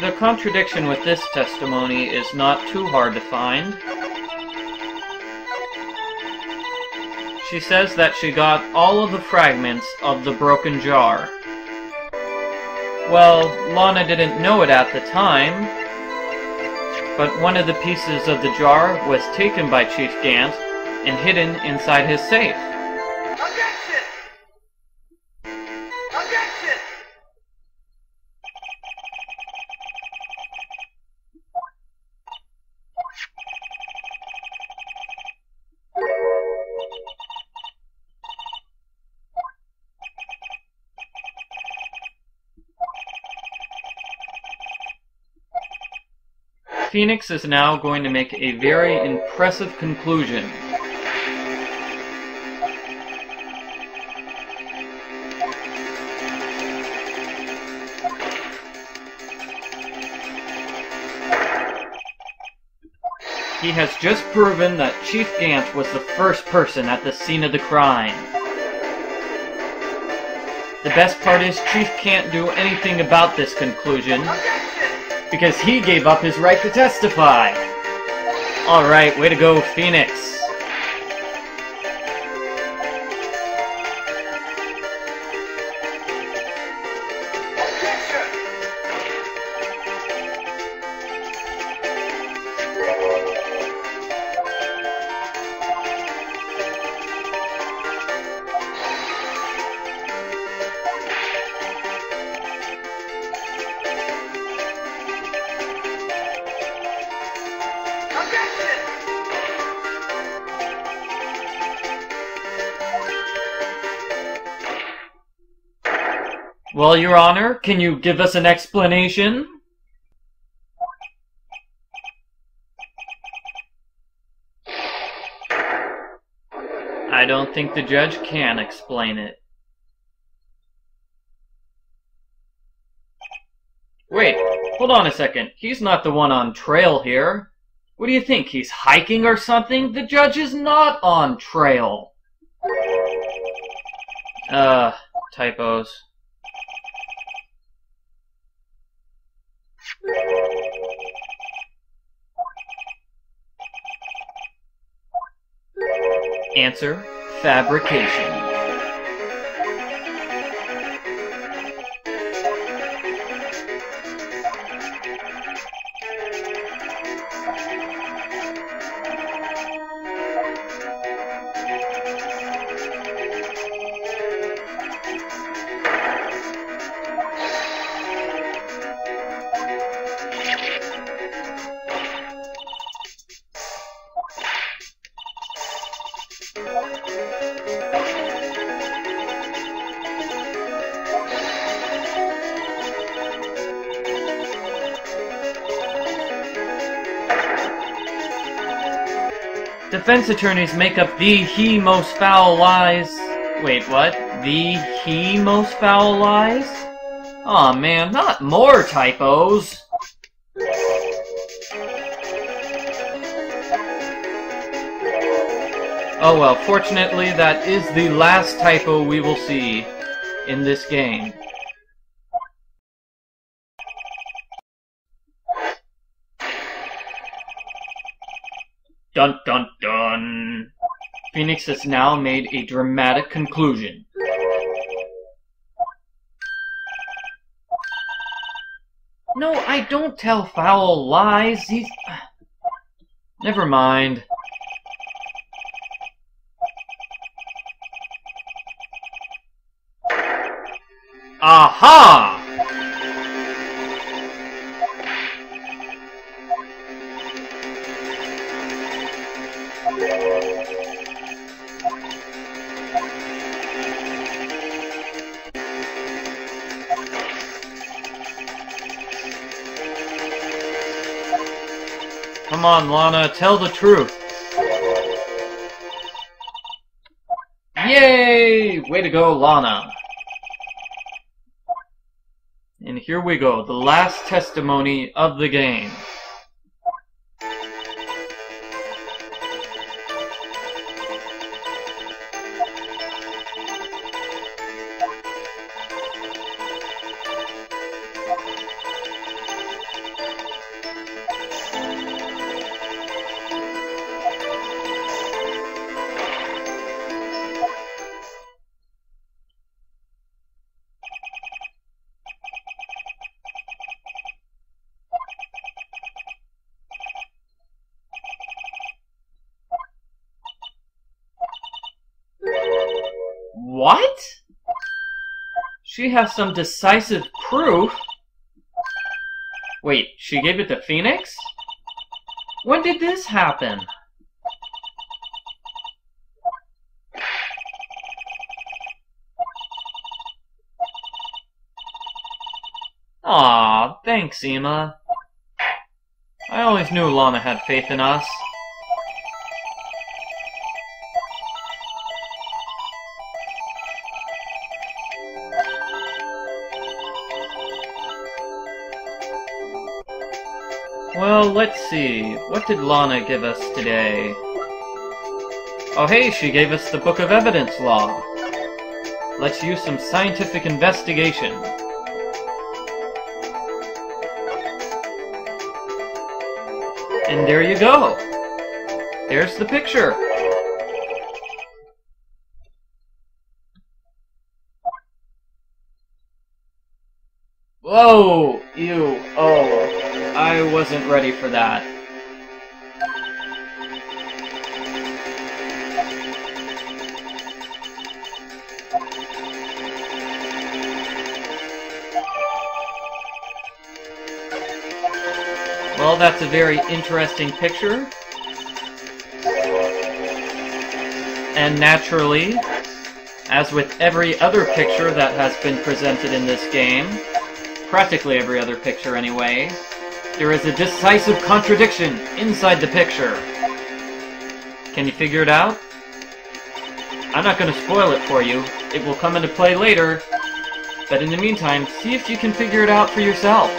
the contradiction with this testimony is not too hard to find. She says that she got all of the fragments of the broken jar. Well, Lana didn't know it at the time, but one of the pieces of the jar was taken by Chief Gant and hidden inside his safe. Phoenix is now going to make a very impressive conclusion. He has just proven that Chief Gant was the first person at the scene of the crime. The best part is Chief can't do anything about this conclusion! Because he gave up his right to testify. Alright, way to go, Phoenix. Well, Your Honor, can you give us an explanation? I don't think the judge can explain it. Wait, hold on a second. He's not the one on trail here. What do you think? He's hiking or something? The judge is not on trail. Uh, typos. Answer fabrication. Defense attorneys make up the he most foul lies. Wait, what? The he most foul lies? Aw oh, man, not more typos! Oh well, fortunately that is the last typo we will see in this game. Dun dun dun! Phoenix has now made a dramatic conclusion. No, I don't tell foul lies. He's. Never mind. Aha! Come on, Lana, tell the truth. Yay! Way to go, Lana. And here we go, the last testimony of the game. She has some decisive proof? Wait, she gave it to Phoenix? When did this happen? Aw, thanks, Ema. I always knew Lana had faith in us. Well, let's see. What did Lana give us today? Oh hey, she gave us the Book of Evidence Law. Let's use some scientific investigation. And there you go. There's the picture. Oh, Whoa! Ew. Oh. I wasn't ready for that. Well, that's a very interesting picture. And naturally, as with every other picture that has been presented in this game, practically every other picture anyway, there is a decisive contradiction inside the picture. Can you figure it out? I'm not going to spoil it for you. It will come into play later. But in the meantime, see if you can figure it out for yourself.